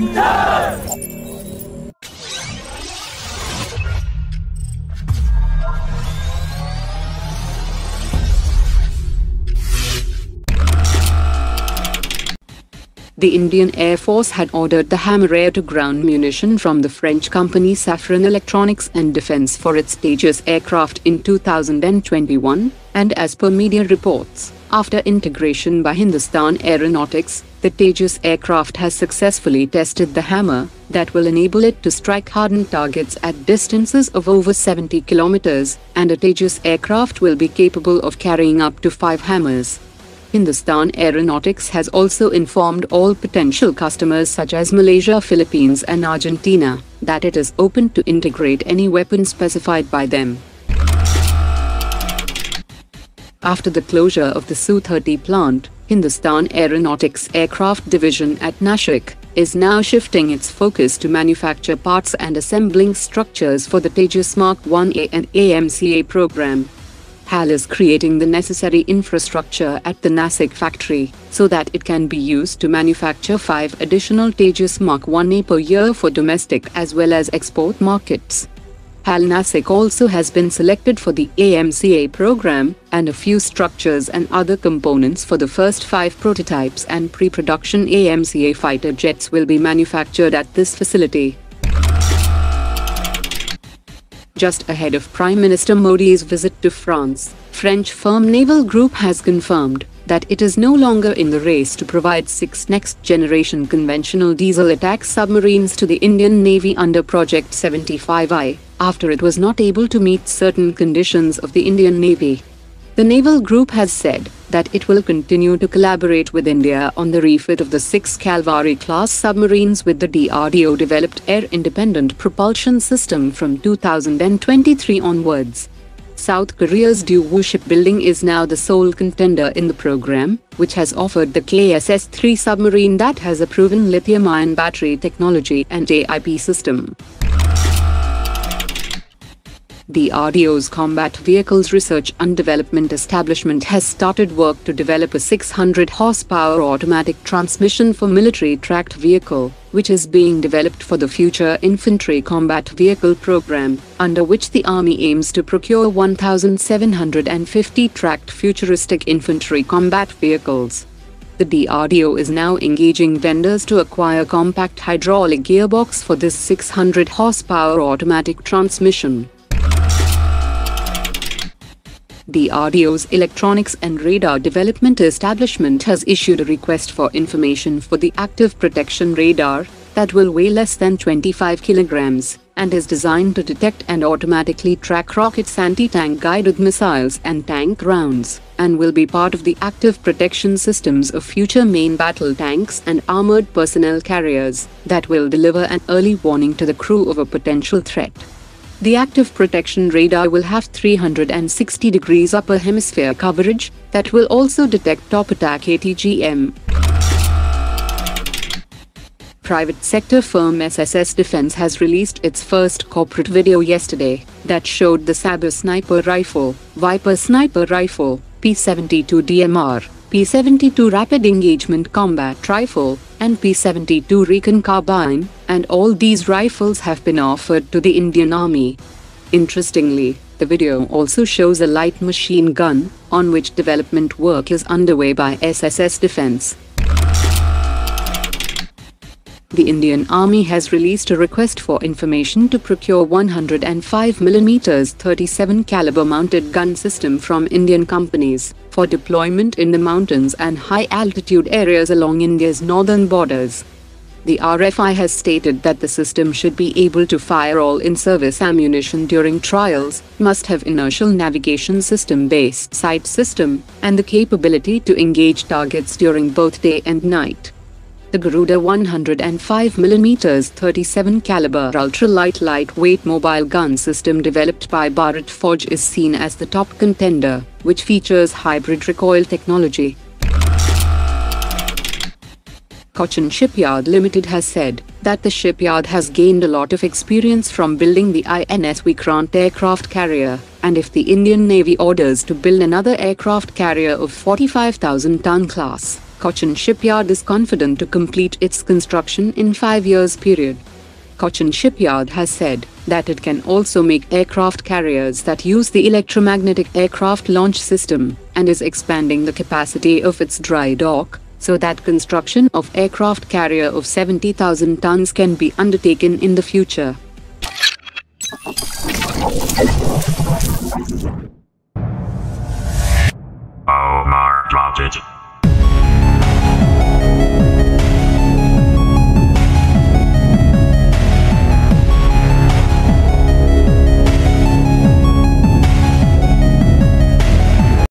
The Indian Air Force had ordered the Hammer air-to-ground munition from the French company Safran Electronics and Defense for its Tejas aircraft in 2021, and as per media reports, after integration by Hindustan Aeronautics, the Tejas aircraft has successfully tested the Hammer, that will enable it to strike hardened targets at distances of over 70 kilometers, and a Tejas aircraft will be capable of carrying up to 5 Hammers. Hindustan Aeronautics has also informed all potential customers such as Malaysia, Philippines and Argentina that it is open to integrate any weapon specified by them. After the closure of the Su-30 plant, Hindustan Aeronautics Aircraft Division at Nashik is now shifting its focus to manufacture parts and assembling structures for the Tejas Mark 1A and AMCA program. HAL is creating the necessary infrastructure at the Nasik factory so that it can be used to manufacture five additional Tejas Mark 1A per year for domestic as well as export markets. HAL Nasik also has been selected for the AMCA program, and a few structures and other components for the first five prototypes and pre-production AMCA fighter jets will be manufactured at this facility just ahead of Prime Minister Modi's visit to France. French firm Naval Group has confirmed that it is no longer in the race to provide six next-generation conventional diesel attack submarines to the Indian Navy under Project 75I, after it was not able to meet certain conditions of the Indian Navy. The Naval Group has said that it will continue to collaborate with India on the refit of the six Kalvari-class submarines with the DRDO-developed air-independent propulsion system from 2023 onwards. South Korea's Daewoo Shipbuilding is now the sole contender in the program, which has offered the KSS-3 submarine that has a proven lithium-ion battery technology and AIP system. DRDO's Combat Vehicles Research and Development Establishment has started work to develop a 600 horsepower automatic transmission for military tracked vehicle, which is being developed for the future infantry combat vehicle program, under which the Army aims to procure 1,750 tracked futuristic infantry combat vehicles. The DRDO is now engaging vendors to acquire compact hydraulic gearbox for this 600 horsepower automatic transmission. DRDO's Electronics and Radar Development Establishment has issued a request for information for the active protection radar that will weigh less than 25 kilograms and is designed to detect and automatically track rockets anti-tank guided missiles and tank rounds and will be part of the active protection systems of future main battle tanks and armored personnel carriers that will deliver an early warning to the crew of a potential threat. The active protection radar will have 360 degrees upper hemisphere coverage that will also detect top attack ATGM. Private sector firm SSS Defense has released its first corporate video yesterday that showed the Sabre sniper rifle, Viper sniper rifle, P72 DMR, P72 Rapid Engagement Combat Rifle, and P72 Recon Carbine, and all these rifles have been offered to the Indian Army. Interestingly, the video also shows a light machine gun, on which development work is underway by SSS Defense. The Indian Army has released a request for information to procure 105mm 37 caliber mounted gun system from Indian companies for deployment in the mountains and high altitude areas along India's northern borders. The RFI has stated that the system should be able to fire all in-service ammunition during trials, must have inertial navigation system-based sight system, and the capability to engage targets during both day and night. The Garuda 105mm 37 caliber ultra-light lightweight mobile gun system developed by Bharat Forge is seen as the top contender, which features hybrid recoil technology. Cochin Shipyard Limited has said that the shipyard has gained a lot of experience from building the INS Vikrant aircraft carrier, and if the Indian Navy orders to build another aircraft carrier of 45,000 ton class, Cochin Shipyard is confident to complete its construction in 5 years period. Cochin Shipyard has said that it can also make aircraft carriers that use the electromagnetic aircraft launch system and is expanding the capacity of its dry dock so that construction of aircraft carrier of 70,000 tons can be undertaken in the future.